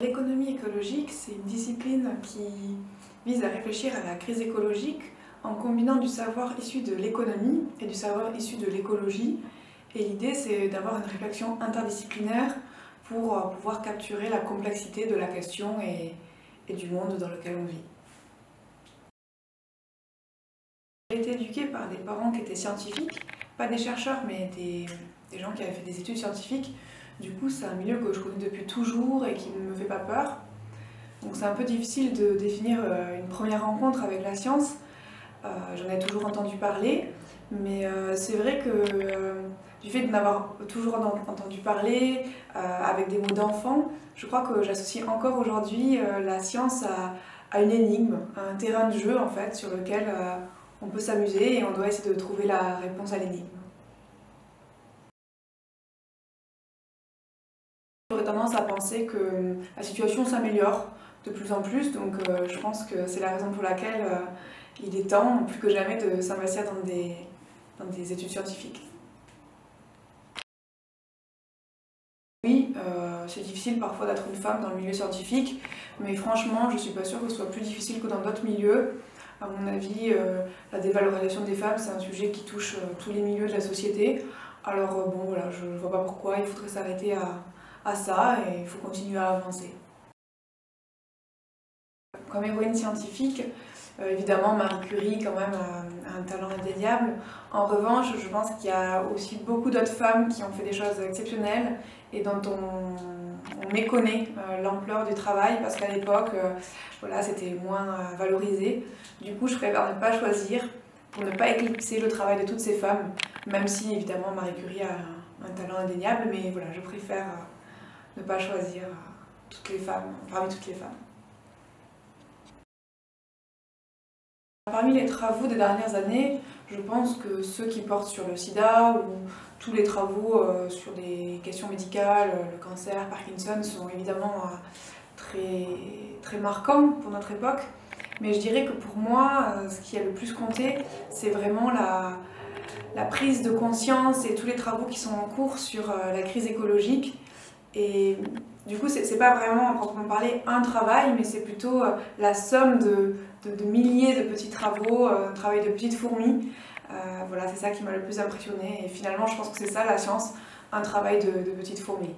L'économie écologique, c'est une discipline qui vise à réfléchir à la crise écologique en combinant du savoir issu de l'économie et du savoir issu de l'écologie. Et l'idée, c'est d'avoir une réflexion interdisciplinaire pour euh, pouvoir capturer la complexité de la question et, du monde dans lequel on vit. J'ai été éduquée par des parents qui étaient scientifiques, pas des chercheurs, mais des, des gens qui avaient fait des études scientifiques. Du coup, c'est un milieu que je connais depuis toujours et qui ne me fait pas peur. Donc c'est un peu difficile de définir euh, une première rencontre avec la science. Euh, j'en ai toujours entendu parler, mais euh, c'est vrai que du fait de n'avoir toujours entendu parler avec des mots d'enfant, je crois que j'associe encore aujourd'hui la science à, à, une énigme, à un terrain de jeu en fait sur lequel on peut s'amuser et on doit essayer de trouver la réponse à l'énigme. J'aurais tendance à penser que la situation s'améliore de plus en plus, donc euh, je pense que c'est la raison pour laquelle euh, il est temps, plus que jamais, de s'investir dans des, dans des études scientifiques. Oui, euh, c'est difficile parfois d'être une femme dans le milieu scientifique, mais franchement, je ne suis pas sûre que ce soit plus difficile que dans d'autres milieux. À mon avis, la dévalorisation des femmes, c'est un sujet qui touche tous les milieux de la société. Alors bon, voilà, je ne vois pas pourquoi il faudrait s'arrêter à, à ça et il faut continuer à avancer. Comme héroïne scientifique, euh, évidemment Marie Curie quand même a, un talent indéniable. En revanche, je pense qu'il y a aussi beaucoup d'autres femmes qui ont fait des choses exceptionnelles et dont on, méconnaît euh, l'ampleur du travail parce qu'à l'époque, euh, voilà, c'était moins valorisé. Du coup, je préfère ne pas choisir pour ne pas éclipser le travail de toutes ces femmes, même si évidemment Marie Curie a un, un talent indéniable, mais voilà, je préfère ne pas choisir euh, toutes les femmes, parmi toutes les femmes. Parmi les travaux des dernières années, je pense que ceux qui portent sur le sida ou tous les travaux euh, sur des questions médicales, le cancer, Parkinson, sont évidemment euh, très, très marquants pour notre époque. Mais je dirais que pour moi, ce qui a le plus compté, c'est vraiment la, la, prise de conscience et tous les travaux qui sont en cours sur la crise écologique et du coup, c'est pas vraiment, quand on parlait, un travail, mais c'est plutôt euh, la somme de, milliers de petits travaux, euh, un travail de petites fourmis. Euh, voilà, c'est ça qui m'a le plus impressionné. Et finalement, je pense que c'est ça la science, un travail de petites fourmis.